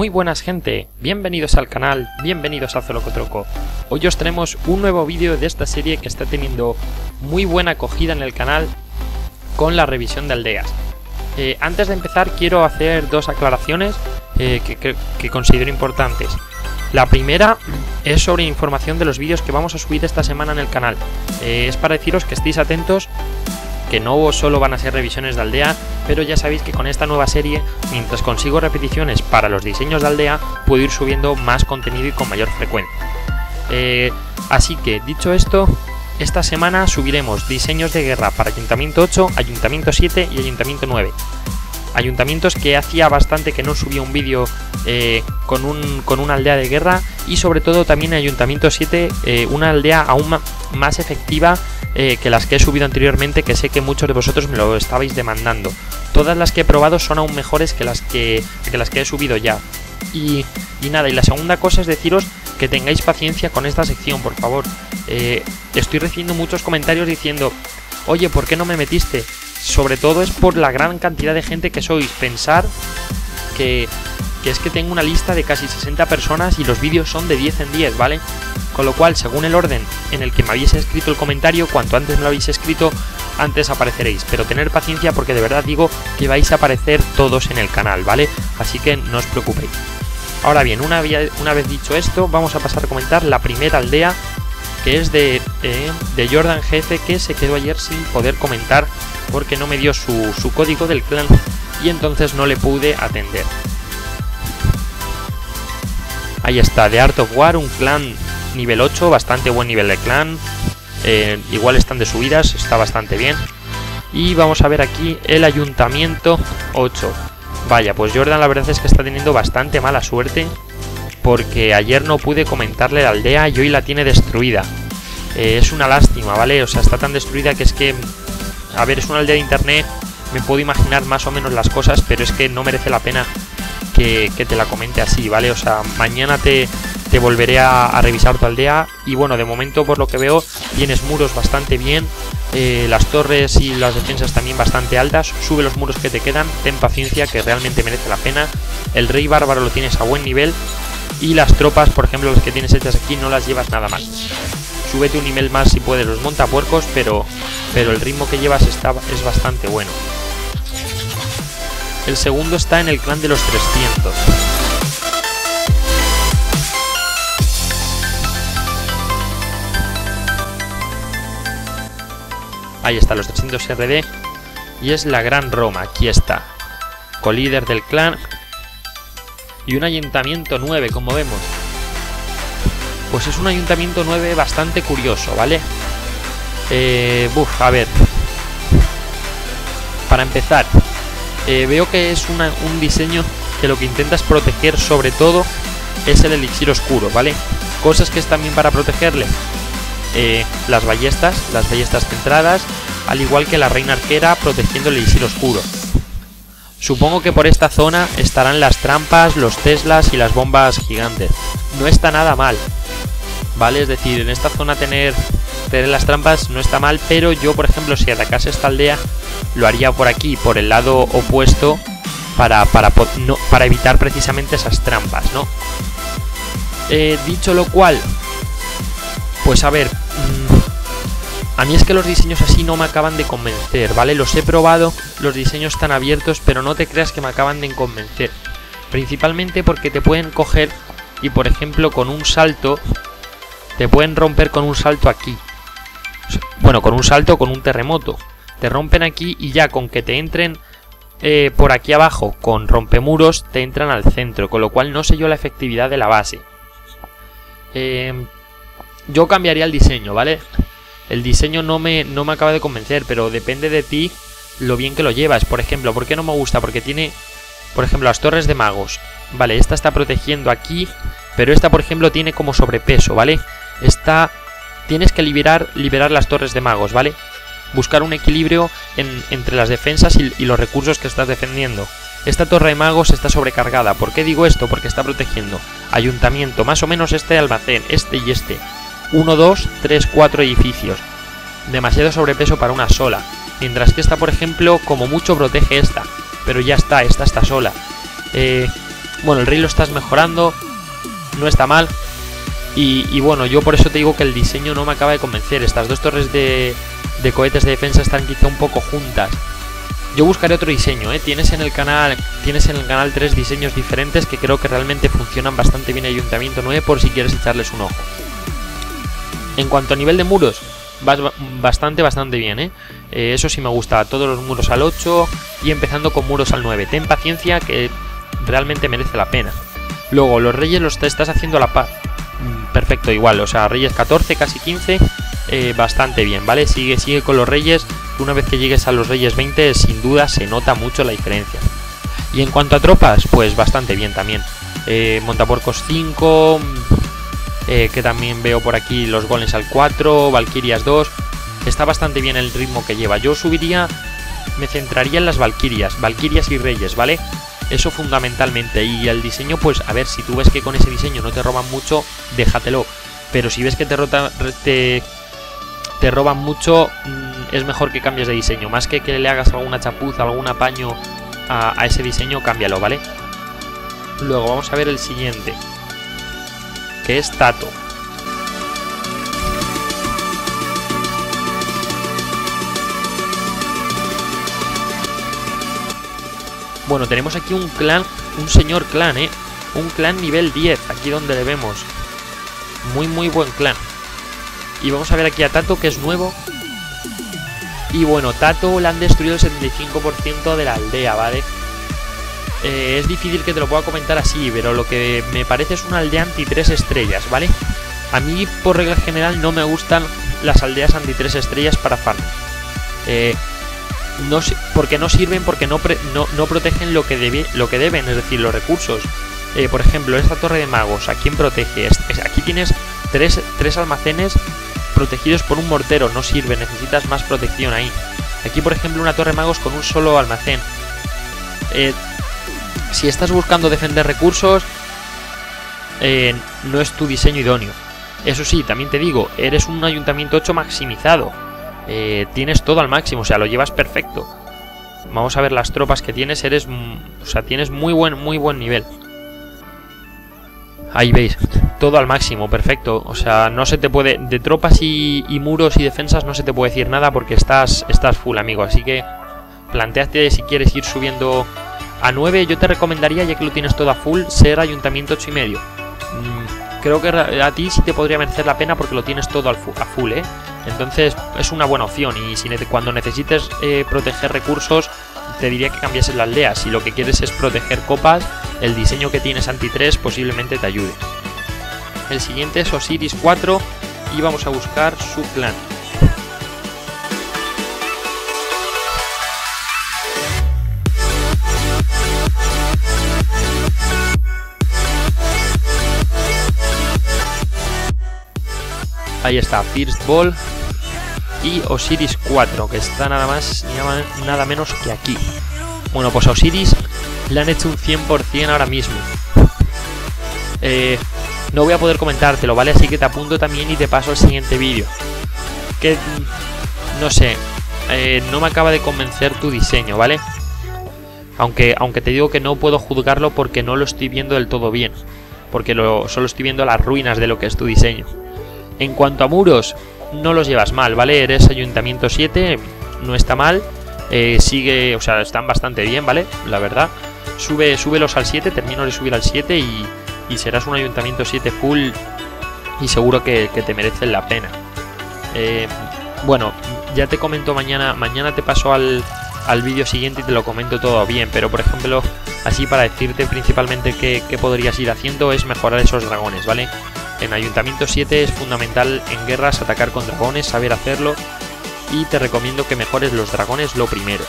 Muy buenas gente, bienvenidos al canal, bienvenidos a Zolocotroco. Hoy os traemos un nuevo vídeo de esta serie que está teniendo muy buena acogida en el canal con la revisión de aldeas. Eh, antes de empezar quiero hacer dos aclaraciones eh, que, considero importantes. La primera es sobre información de los vídeos que vamos a subir esta semana en el canal. Eh, es para deciros que estéis atentos que no solo van a ser revisiones de aldea, pero ya sabéis que con esta nueva serie, mientras consigo repeticiones para los diseños de aldea, puedo ir subiendo más contenido y con mayor frecuencia. Eh, así que, dicho esto, esta semana subiremos diseños de guerra para Ayuntamiento 8, Ayuntamiento 7 y Ayuntamiento 9. Ayuntamientos que hacía bastante que no subía un vídeo eh, con, un, con una aldea de guerra y sobre todo también Ayuntamiento 7, eh, una aldea aún más efectiva eh, que las que he subido anteriormente, que sé que muchos de vosotros me lo estabais demandando. Todas las que he probado son aún mejores que las que, las que he subido ya. Y, nada, y la segunda cosa es deciros que tengáis paciencia con esta sección, por favor. Estoy recibiendo muchos comentarios diciendo, oye, ¿por qué no me metiste? Sobre todo es por la gran cantidad de gente que sois. Pensar que, que es que tengo una lista de casi 60 personas y los vídeos son de 10 en 10, ¿vale? Con lo cual, según el orden en el que me habéis escrito el comentario, cuanto antes me lo habéis escrito, antes apareceréis. Pero tener paciencia porque de verdad digo que vais a aparecer todos en el canal, ¿vale? Así que no os preocupéis. Ahora bien, una, una vez dicho esto, vamos a pasar a comentar la primera aldea, que es de, eh, de Jordan Jefe, que se quedó ayer sin poder comentar porque no me dio su, su código del clan y entonces no le pude atender. Ahí está, de Art of War, un clan nivel 8, bastante buen nivel de clan. Eh, igual están de subidas, está bastante bien. Y vamos a ver aquí el ayuntamiento 8. Vaya, pues Jordan la verdad es que está teniendo bastante mala suerte. Porque ayer no pude comentarle la aldea y hoy la tiene destruida. Eh, es una lástima, ¿vale? O sea, está tan destruida que es que... A ver, es una aldea de internet. Me puedo imaginar más o menos las cosas, pero es que no merece la pena que, te la comente así, ¿vale? O sea, mañana te, te volveré a, revisar tu aldea y bueno de momento por lo que veo tienes muros bastante bien eh, las torres y las defensas también bastante altas sube los muros que te quedan ten paciencia que realmente merece la pena el rey bárbaro lo tienes a buen nivel y las tropas por ejemplo las que tienes hechas aquí no las llevas nada mal súbete un nivel más si puedes los montapuercos pero pero el ritmo que llevas está, es bastante bueno el segundo está en el clan de los 300 Ahí está, los 300 RD. Y es la Gran Roma, aquí está. Colíder del clan. Y un ayuntamiento 9, como vemos. Pues es un ayuntamiento 9 bastante curioso, ¿vale? Eh, buf, a ver. Para empezar, eh, veo que es un diseño que lo que intenta es proteger sobre todo es el elixir oscuro, ¿vale? Cosas que están bien para protegerle, eh, las ballestas, las ballestas centradas, al igual que la reina arquera protegiendo el elixir oscuro. Supongo que por esta zona estarán las trampas, los Teslas y las bombas gigantes. No está nada mal, ¿vale? Es decir, en esta zona tener, tener las trampas no está mal, pero yo, por ejemplo, si atacase esta aldea, lo haría por aquí, por el lado opuesto, para, para, para evitar precisamente esas trampas, ¿no? Eh, dicho lo cual, pues a ver, mm, a mí es que los diseños así no me acaban de convencer, ¿vale? Los he probado, los diseños están abiertos, pero no te creas que me acaban de convencer. Principalmente porque te pueden coger y por ejemplo con un salto, te pueden romper con un salto aquí. Bueno, con un salto con un terremoto. Te rompen aquí y ya con que te entren eh, por aquí abajo con rompemuros, te entran al centro, con lo cual no sé yo la efectividad de la base. Eh, yo cambiaría el diseño, ¿vale? El diseño no me, no me acaba de convencer, pero depende de ti lo bien que lo llevas. Por ejemplo, ¿por qué no me gusta? Porque tiene, por ejemplo, las torres de magos. Vale, esta está protegiendo aquí, pero esta, por ejemplo, tiene como sobrepeso, ¿vale? Esta, tienes que liberar, liberar las torres de magos, ¿vale? Buscar un equilibrio entre las defensas y, y los recursos que estás defendiendo. Esta torre de magos está sobrecargada. ¿Por qué digo esto? Porque está protegiendo ayuntamiento, más o menos este almacén, este y este. 1, 2, 3, 4 edificios. Demasiado sobrepeso para una sola. Mientras que esta, por ejemplo, como mucho protege esta. Pero ya está, esta está sola. Eh, Bueno, el rey lo estás mejorando, no está mal. Y, bueno, yo por eso te digo que el diseño no me acaba de convencer. Estas dos torres de, cohetes de defensa están quizá un poco juntas. Yo buscaré otro diseño, ¿eh? Tienes en el canal tienes en el canal tres diseños diferentes que creo que realmente funcionan bastante bien Ayuntamiento 9 por si quieres echarles un ojo. En cuanto a nivel de muros, vas bastante, bastante bien, ¿eh? ¿eh? Eso sí me gusta, todos los muros al 8 y empezando con muros al 9. Ten paciencia que realmente merece la pena. Luego, los reyes los estás haciendo a la paz. Mm, perfecto, igual, o sea, reyes 14, casi 15, eh, bastante bien, ¿vale? Sigue, sigue con los reyes una vez que llegues a los Reyes 20 sin duda se nota mucho la diferencia. Y en cuanto a tropas, pues bastante bien también. Eh, Montaporcos 5, eh, que también veo por aquí los goles al 4, Valkyrias 2. Está bastante bien el ritmo que lleva. Yo subiría, me centraría en las Valkyrias, Valkyrias y Reyes, ¿vale? Eso fundamentalmente. Y el diseño, pues a ver, si tú ves que con ese diseño no te roban mucho, déjatelo. Pero si ves que te, rota, te, roban mucho, mm, es mejor que cambies de diseño. Más que que le hagas alguna chapuza, algún apaño a, ese diseño, cámbialo, ¿vale? Luego vamos a ver el siguiente, que es Tato. Bueno, tenemos aquí un clan, un señor clan, ¿eh? Un clan nivel 10, aquí donde le vemos. Muy, muy buen clan. Y vamos a ver aquí a Tato, que es nuevo. Y bueno, Tato le han destruido el 75% de la aldea, ¿vale? Eh, es difícil que te lo pueda comentar así, pero lo que me parece es una aldea anti 3 estrellas, ¿vale? A mí, por regla general, no me gustan las aldeas anti 3 estrellas para farm. Eh, no, porque no sirven, porque no, no, protegen lo que, debe, lo que deben, es decir, los recursos. Eh, por ejemplo, esta torre de magos, ¿a quién protege? Aquí tienes tres, tres almacenes protegidos por un mortero, no sirve, necesitas más protección ahí. Aquí, por ejemplo, una torre magos con un solo almacén. Eh, si estás buscando defender recursos, eh, no es tu diseño idóneo. Eso sí, también te digo, eres un ayuntamiento 8 maximizado. Eh, tienes todo al máximo, o sea, lo llevas perfecto. Vamos a ver las tropas que tienes, eres... O sea, tienes muy buen, muy buen nivel. Ahí veis, todo al máximo, perfecto. O sea, no se te puede... De tropas y, muros y defensas no se te puede decir nada porque estás, estás full, amigo. Así que planteate si quieres ir subiendo a 9. Yo te recomendaría, ya que lo tienes todo a full, ser ayuntamiento 8 y medio. Mm, creo que a ti sí te podría merecer la pena porque lo tienes todo a full, ¿eh? Entonces es una buena opción y si cuando necesites eh, proteger recursos te diría que cambiases la aldea. Si lo que quieres es proteger copas, el diseño que tienes anti-3 posiblemente te ayude. El siguiente es Osiris 4 y vamos a buscar su clan. Ahí está, First Ball y Osiris 4, que está nada más nada menos que aquí. Bueno, pues a Osiris le han hecho un 100% ahora mismo. Eh, no voy a poder comentártelo, ¿vale? Así que te apunto también y te paso al siguiente vídeo. Que, no sé, eh, no me acaba de convencer tu diseño, ¿vale? Aunque, aunque te digo que no puedo juzgarlo porque no lo estoy viendo del todo bien. Porque lo, solo estoy viendo las ruinas de lo que es tu diseño. En cuanto a muros, no los llevas mal, ¿vale? Eres Ayuntamiento 7, no está mal. Eh, sigue, o sea, están bastante bien, ¿vale? La verdad. Sube, súbelos al 7, termino de subir al 7 y, serás un Ayuntamiento 7 full y seguro que, te merecen la pena. Eh, bueno, ya te comento mañana, mañana te paso al, al vídeo siguiente y te lo comento todo bien, pero por ejemplo, así para decirte principalmente qué, qué podrías ir haciendo es mejorar esos dragones, ¿vale? En Ayuntamiento 7 es fundamental en guerras atacar con dragones, saber hacerlo y te recomiendo que mejores los dragones lo primero.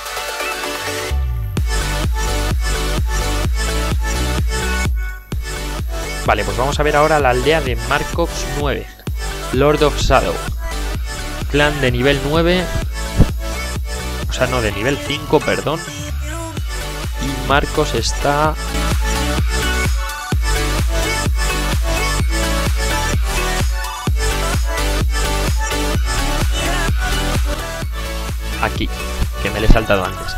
Vale, pues vamos a ver ahora la aldea de Markovs 9, Lord of Shadow. Clan de nivel 9, o sea, no, de nivel 5, perdón. Y Marcos está aquí, que me le he saltado antes.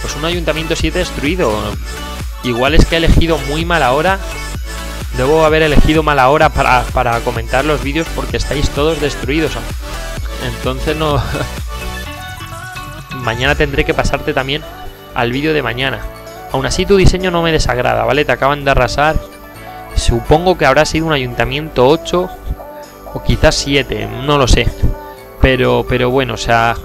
Pues un ayuntamiento 7 destruido. Igual es que he elegido muy mala hora. Debo haber elegido mala hora para, para comentar los vídeos porque estáis todos destruidos. Entonces no... mañana tendré que pasarte también al vídeo de mañana. Aún así tu diseño no me desagrada, ¿vale? Te acaban de arrasar. Supongo que habrá sido un ayuntamiento 8 o quizás 7, no lo sé. Pero, pero bueno, o sea,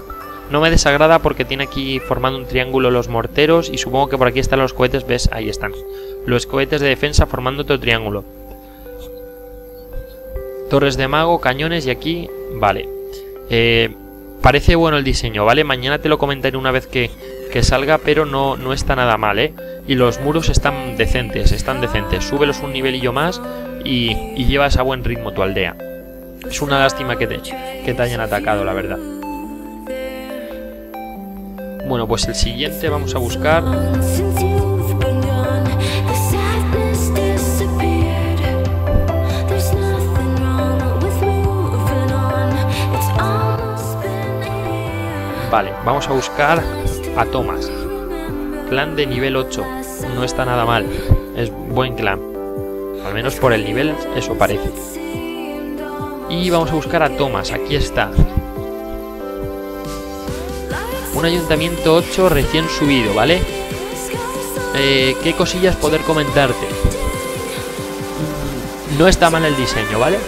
no me desagrada porque tiene aquí formando un triángulo los morteros y supongo que por aquí están los cohetes, ¿ves? Ahí están. Los cohetes de defensa formando otro triángulo. Torres de mago, cañones y aquí... Vale. Eh, parece bueno el diseño, ¿vale? Mañana te lo comentaré una vez que, que salga, pero no, no está nada mal, ¿eh? Y los muros están decentes, están decentes. Súbelos un nivelillo más y, y llevas a buen ritmo tu aldea. Es una lástima que te, que te hayan atacado, la verdad. Bueno, pues el siguiente vamos a buscar... Vale, vamos a buscar a Thomas. Clan de nivel 8. No está nada mal. Es buen clan. Al menos por el nivel, eso parece. Y vamos a buscar a Thomas. Aquí está. Un ayuntamiento 8 recién subido, ¿vale? Eh, ¿Qué cosillas poder comentarte? No está mal el diseño, ¿vale?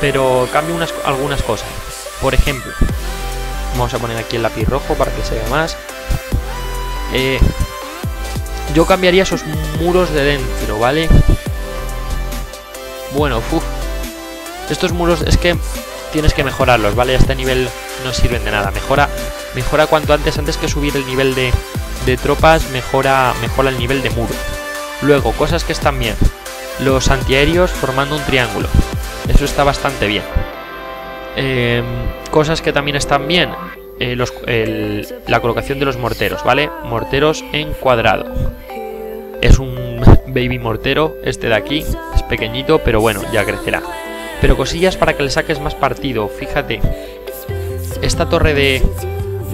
Pero cambio unas, algunas cosas. Por ejemplo, vamos a poner aquí el lápiz rojo para que se vea más. Eh, yo cambiaría esos muros de dentro, ¿vale? Bueno, uff. Estos muros es que tienes que mejorarlos, ¿vale? Este nivel no sirven de nada. Mejora, mejora cuanto antes, antes que subir el nivel de, tropas, mejora, mejora el nivel de muro. Luego, cosas que están bien. Los antiaéreos formando un triángulo. Eso está bastante bien. Eh, cosas que también están bien. Eh, la colocación de los morteros, ¿vale? Morteros en cuadrado. Es un baby mortero, este de aquí. Es pequeñito, pero bueno, ya crecerá. Pero cosillas para que le saques más partido. Fíjate, esta torre de,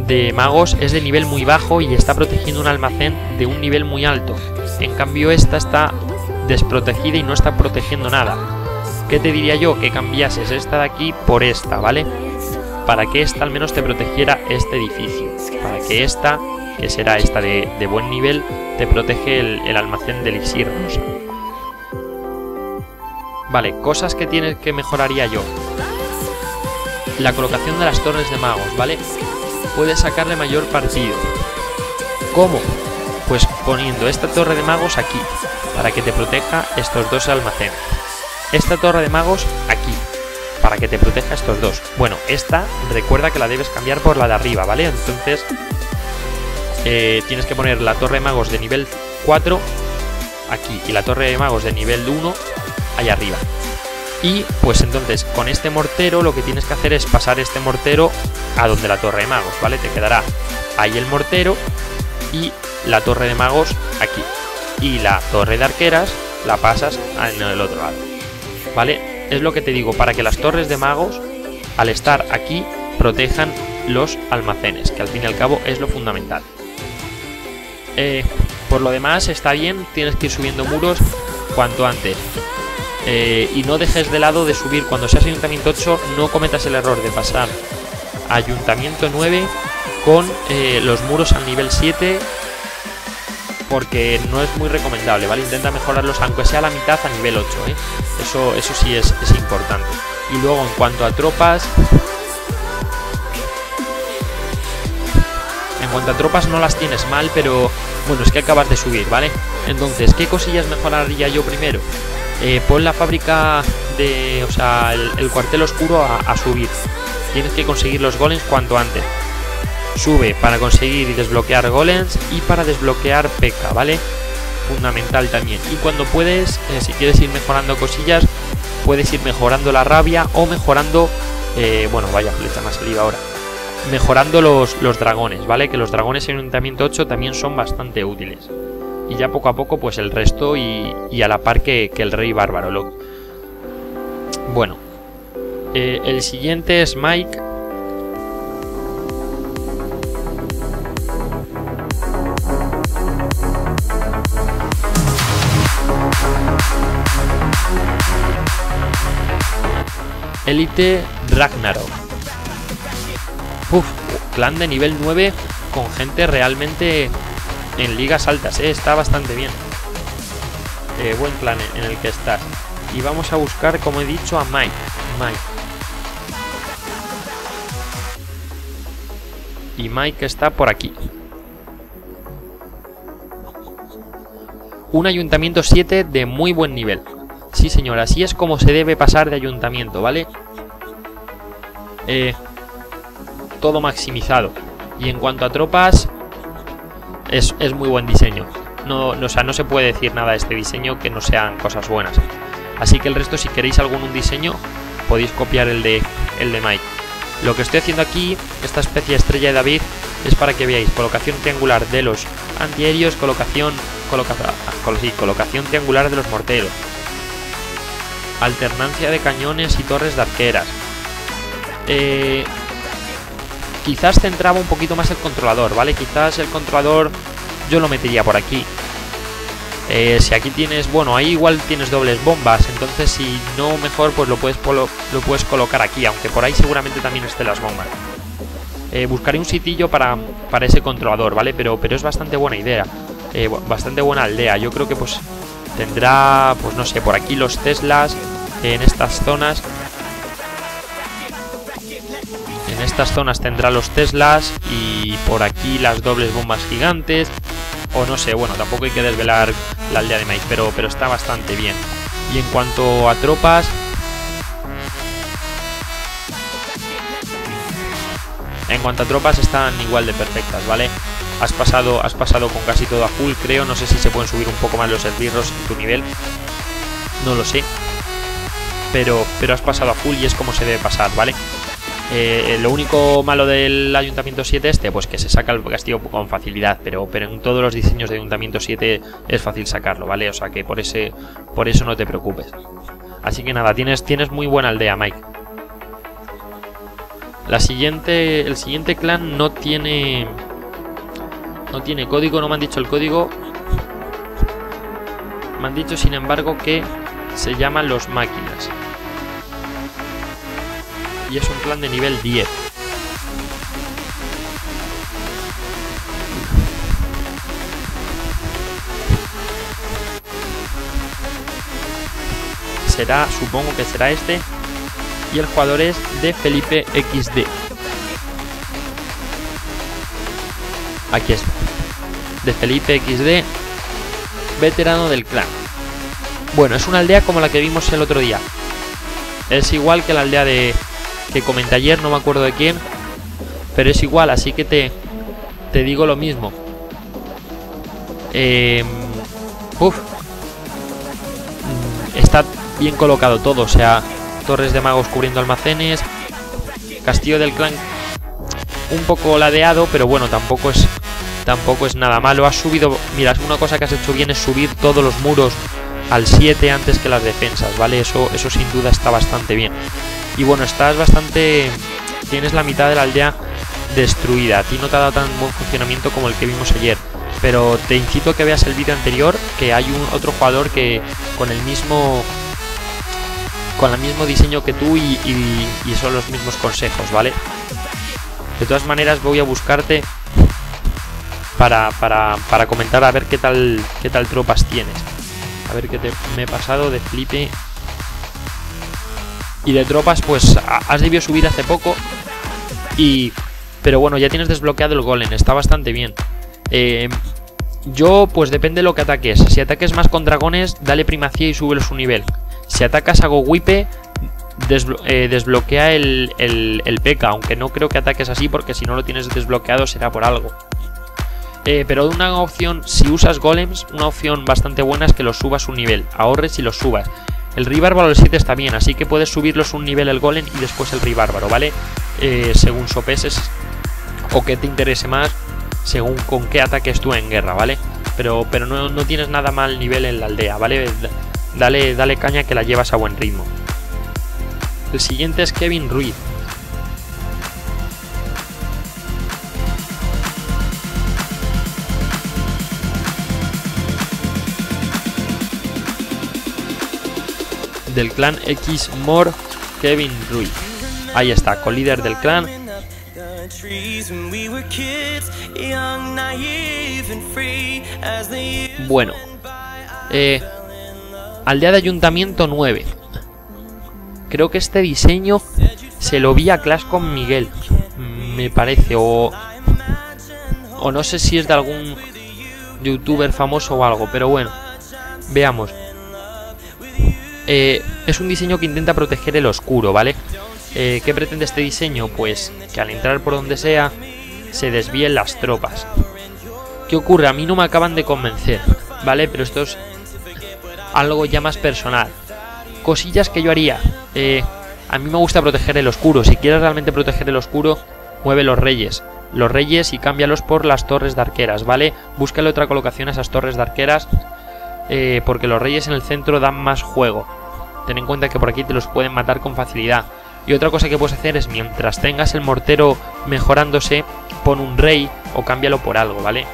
de magos es de nivel muy bajo y está protegiendo un almacén de un nivel muy alto. En cambio esta está desprotegida y no está protegiendo nada. ¿Qué te diría yo? Que cambiases esta de aquí por esta, ¿vale? Para que esta al menos te protegiera este edificio. Para que esta, que será esta de, de buen nivel, te protege el, el almacén del elixir. Vale, cosas que tienes que mejoraría yo. La colocación de las torres de magos, ¿vale? Puedes sacarle mayor partido. ¿Cómo? Pues poniendo esta torre de magos aquí, para que te proteja estos dos almacenes. Esta torre de magos aquí, para que te proteja estos dos. Bueno, esta recuerda que la debes cambiar por la de arriba, ¿vale? Entonces eh, tienes que poner la torre de magos de nivel 4 aquí y la torre de magos de nivel 1 allá arriba. Y pues entonces con este mortero lo que tienes que hacer es pasar este mortero a donde la torre de magos, ¿vale? Te quedará ahí el mortero y la torre de magos aquí. Y la torre de arqueras la pasas en el otro lado. ¿Vale? Es lo que te digo, para que las torres de magos, al estar aquí, protejan los almacenes, que al fin y al cabo es lo fundamental. Eh, por lo demás, está bien, tienes que ir subiendo muros cuanto antes. Eh, y no dejes de lado de subir. Cuando seas Ayuntamiento 8, no cometas el error de pasar Ayuntamiento 9 con eh, los muros al nivel 7 porque no es muy recomendable, ¿vale? Intenta mejorarlos aunque sea la mitad a nivel 8, ¿eh? Eso, eso sí es, es importante. Y luego en cuanto a tropas... En cuanto a tropas no las tienes mal, pero bueno, es que acabas de subir, ¿vale? Entonces, ¿qué cosillas mejoraría yo primero? Eh, pon la fábrica de, o sea, el, el cuartel oscuro a, subir. Tienes que conseguir los golems cuanto antes. Sube para conseguir y desbloquear golems y para desbloquear peca, ¿vale? Fundamental también. Y cuando puedes, eh, si quieres ir mejorando cosillas, puedes ir mejorando la rabia o mejorando, eh, bueno, vaya flecha más saliva ahora. Mejorando los, los dragones, ¿vale? Que los dragones en Ayuntamiento 8 también son bastante útiles y ya poco a poco pues el resto y, a la par que, el rey bárbaro. Lo... Bueno, eh, el siguiente es Mike. Elite Ragnarok. Uf, clan de nivel 9 con gente realmente en ligas altas, ¿eh? está bastante bien. Eh, buen clan en el que estás. Y vamos a buscar, como he dicho, a Mike. Mike. Y Mike está por aquí. Un ayuntamiento 7 de muy buen nivel. Sí, señor, así es como se debe pasar de ayuntamiento, ¿vale? Eh, todo maximizado. Y en cuanto a tropas, es, muy buen diseño. No, no, o sea, no se puede decir nada de este diseño que no sean cosas buenas. Así que el resto, si queréis algún diseño, podéis copiar el de, el de Mike. Lo que estoy haciendo aquí, esta especie estrella de David, es para que veáis colocación triangular de los antiaéreos, colocación, coloca, colocación triangular de los morteros, alternancia de cañones y torres de arqueras. Eh, quizás centraba un poquito más el controlador, ¿vale? Quizás el controlador yo lo metería por aquí. Eh, si aquí tienes, bueno, ahí igual tienes dobles bombas, entonces si no mejor pues lo puedes, lo puedes colocar aquí, aunque por ahí seguramente también estén las bombas. Eh, buscaré un sitillo para, para, ese controlador, ¿vale? Pero, pero es bastante buena idea, eh, bastante buena aldea. Yo creo que pues tendrá, pues no sé, por aquí los Teslas, en estas zonas. Estas zonas tendrá los Teslas y por aquí las dobles bombas gigantes. O no sé, bueno, tampoco hay que desvelar la aldea de maíz, pero, pero está bastante bien. Y en cuanto a tropas... En cuanto a tropas están igual de perfectas, ¿vale? Has pasado, has pasado con casi todo a full, creo. No sé si se pueden subir un poco más los esbirros en tu nivel. No lo sé. Pero, pero has pasado a full y es como se debe pasar, ¿vale? Eh, lo único malo del Ayuntamiento 7 este, pues que se saca el castigo con facilidad, pero, pero en todos los diseños de Ayuntamiento 7 es fácil sacarlo, ¿vale? O sea que por, ese, por eso no te preocupes. Así que nada, tienes, tienes muy buena aldea, Mike. La siguiente, el siguiente clan no tiene... No tiene código, no me han dicho el código. Me han dicho, sin embargo, que se llaman los máquinas y es un plan de nivel 10. Será, supongo que será este. Y el jugador es de Felipe XD. Aquí está. De Felipe XD, veterano del clan. Bueno, es una aldea como la que vimos el otro día. Es igual que la aldea de, que comenté ayer, no me acuerdo de quién, pero es igual, así que te, te digo lo mismo. Eh, uf, mm, está bien colocado todo, o sea, torres de magos cubriendo almacenes, castillo del clan un poco ladeado, pero bueno, tampoco es tampoco es nada malo. Has subido, mira, una cosa que has hecho bien es subir todos los muros al 7 antes que las defensas, ¿vale? Eso, eso sin duda está bastante bien. Y bueno, estás bastante... Tienes la mitad de la aldea destruida. A ti no te ha dado tan buen funcionamiento como el que vimos ayer. Pero te incito a que veas el vídeo anterior, que hay un otro jugador que con el mismo con el mismo diseño que tú y, y, son los mismos consejos, ¿vale? De todas maneras voy a buscarte para, para, para, comentar a ver qué tal qué tal tropas tienes. A ver qué te, me he pasado de flipe y de tropas, pues has debido subir hace poco. Y. Pero bueno, ya tienes desbloqueado el golem, está bastante bien. Eh, yo, pues depende de lo que ataques. Si ataques más con dragones, dale primacía y sube su nivel. Si atacas a Gowipe, eh, desbloquea el, el, el P.K., aunque no creo que ataques así porque si no lo tienes desbloqueado será por algo. Eh, pero una opción, si usas golems, una opción bastante buena es que los subas un nivel, ahorres y los subas. El Rey Bárbaro 7 está bien, así que puedes subirlos un nivel el Golem y después el Rey Bárbaro, ¿vale? Eh, según sopeses o que te interese más, según con qué ataques tú en guerra, ¿vale? Pero, pero no, no tienes nada mal nivel en la aldea, ¿vale? Dale, dale caña que la llevas a buen ritmo. El siguiente es Kevin Ruiz. Del clan X More Kevin Ruiz. Ahí está, con líder del clan. Bueno, eh, aldea de ayuntamiento 9. Creo que este diseño se lo vi a Clash con Miguel, me parece, o, o no sé si es de algún youtuber famoso o algo, pero bueno, veamos. Eh, es un diseño que intenta proteger el oscuro, ¿vale? Eh, ¿Qué pretende este diseño? Pues que al entrar por donde sea se desvíen las tropas. ¿Qué ocurre? A mí no me acaban de convencer, ¿vale? Pero esto es algo ya más personal. Cosillas que yo haría. Eh, a mí me gusta proteger el oscuro. Si quieres realmente proteger el oscuro, mueve los reyes. Los reyes y cámbialos por las torres de arqueras, ¿vale? Búscale otra colocación a esas torres de arqueras. porque los reyes en el centro dan más juego. Ten en cuenta que por aquí te los pueden matar con facilidad. Y otra cosa que puedes hacer es mientras tengas el mortero mejorándose, pon un rey o cámbialo por algo, ¿vale?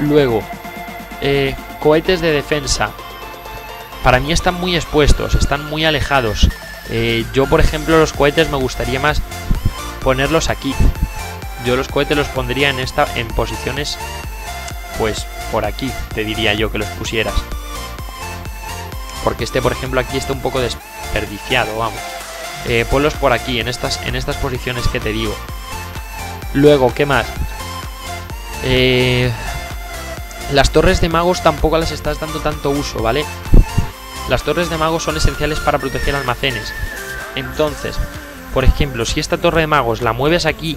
Luego, eh, cohetes de defensa. Para mí están muy expuestos, están muy alejados. Eh, yo, por ejemplo, los cohetes me gustaría más ponerlos aquí. Yo los cohetes los pondría en esta en posiciones pues por aquí, te diría yo que los pusieras. Porque este, por ejemplo, aquí está un poco desperdiciado, vamos. Eh, ponlos por aquí, en estas, en estas posiciones que te digo. Luego, ¿qué más? Eh, las torres de magos tampoco las estás dando tanto uso, ¿vale? Las torres de magos son esenciales para proteger almacenes. Entonces, por ejemplo, si esta torre de magos la mueves aquí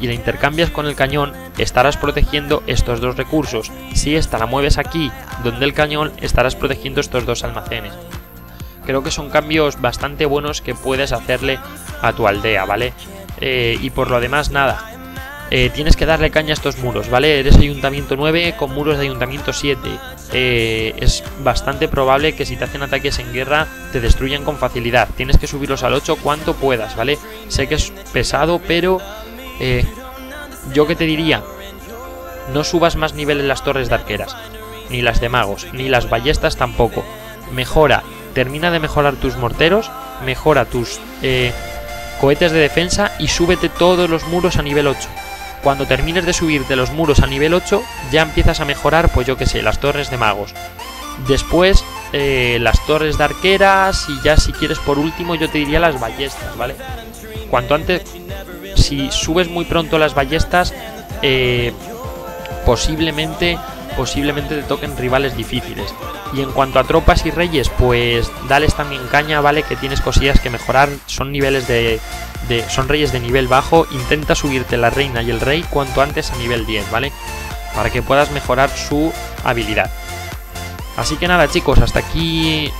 y la intercambias con el cañón, estarás protegiendo estos dos recursos. Si esta la mueves aquí, donde el cañón, estarás protegiendo estos dos almacenes. Creo que son cambios bastante buenos que puedes hacerle a tu aldea, ¿vale? Eh, y por lo demás, nada. Eh, tienes que darle caña a estos muros, ¿vale? Eres ayuntamiento 9 con muros de ayuntamiento 7. Eh, es bastante probable que si te hacen ataques en guerra te destruyan con facilidad. Tienes que subirlos al 8 cuanto puedas, ¿vale? Sé que es pesado, pero eh, yo que te diría, no subas más nivel en las torres de arqueras, ni las de magos, ni las ballestas tampoco. Mejora, termina de mejorar tus morteros, mejora tus eh, cohetes de defensa y súbete todos los muros a nivel 8. Cuando termines de subir de los muros a nivel 8, ya empiezas a mejorar, pues yo que sé, las torres de magos. Después, eh, las torres de arqueras y ya si quieres por último, yo te diría las ballestas, ¿vale? Cuanto antes, si subes muy pronto las ballestas, eh, posiblemente, posiblemente te toquen rivales difíciles. Y en cuanto a tropas y reyes, pues dales también caña, ¿vale? Que tienes cosillas que mejorar, son niveles de, de, son reyes de nivel bajo, intenta subirte la reina y el rey cuanto antes a nivel 10, ¿vale? Para que puedas mejorar su habilidad. Así que nada chicos, hasta aquí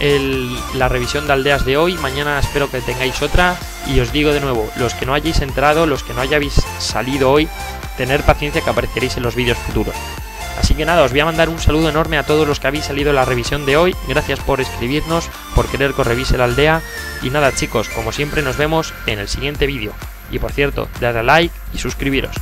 la revisión de aldeas de hoy. Mañana espero que tengáis otra. Y os digo de nuevo, los que no hayáis entrado, los que no hayáis salido hoy, tener paciencia que apareceréis en los vídeos futuros. Así que nada, os voy a mandar un saludo enorme a todos los que habéis salido en la revisión de hoy. Gracias por escribirnos, por querer que revise la aldea. Y nada chicos, como siempre nos vemos en el siguiente vídeo. Y por cierto, dadle a like y suscribiros.